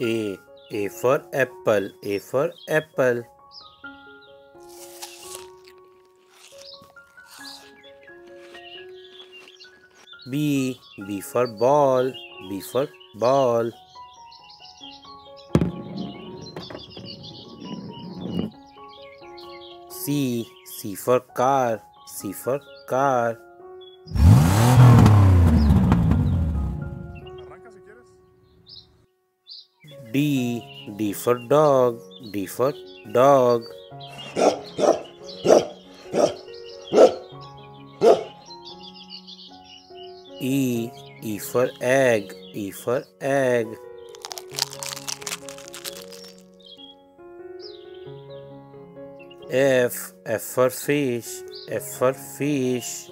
A. A for apple. A for apple. B. B for ball. B for ball. C. C for car. C for car. D. D for dog. D for dog. E. E for egg. E for egg. F. F for fish. F for fish.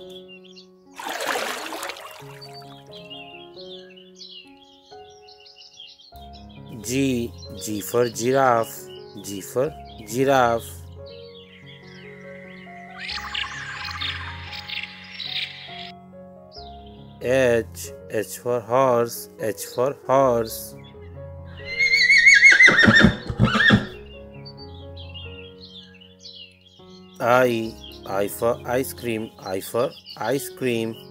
G. G for giraffe. G for giraffe. H. H for horse. H for horse. I. I for ice cream. I for ice cream.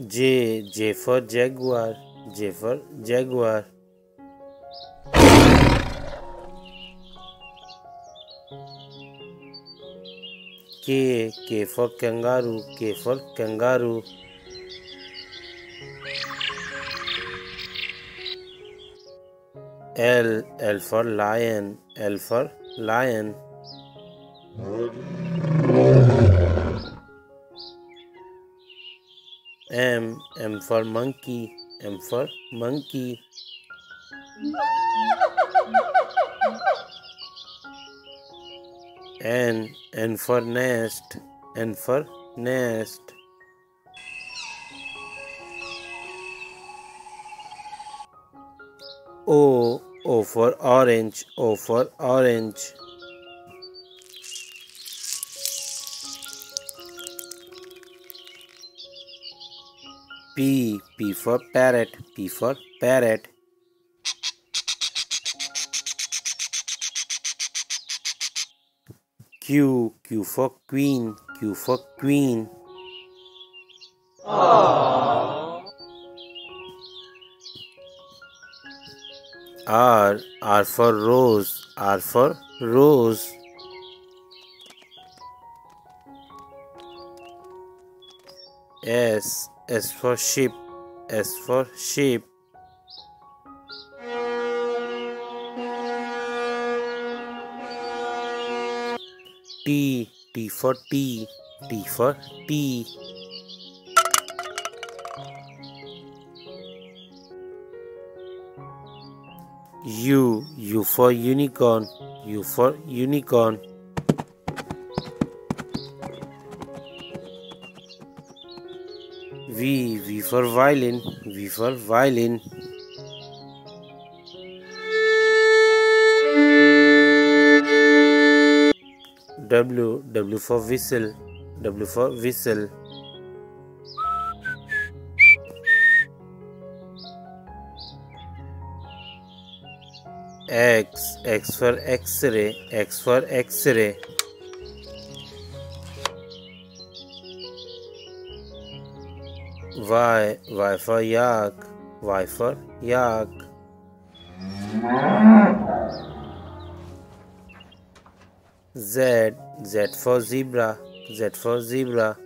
J. J for jaguar. J for jaguar. K. K for kangaroo. K for kangaroo. L. L for lion. L for lion. M. M for monkey. M for monkey. N. N for nest. N for nest. O. O for orange. O for orange. P. P for parrot. P for parrot. Q. Q for queen. Q for queen. R. R for rose. R for rose. S. S for sheep. S for sheep. T. T for tea. T for tea. U. U for unicorn. U for unicorn. V. V for violin. V for violin. W. W for whistle. W for whistle. X. X for X-ray. X for X-ray. Y. Y for yak. Y for yak. Z. Z for zebra. Z for zebra.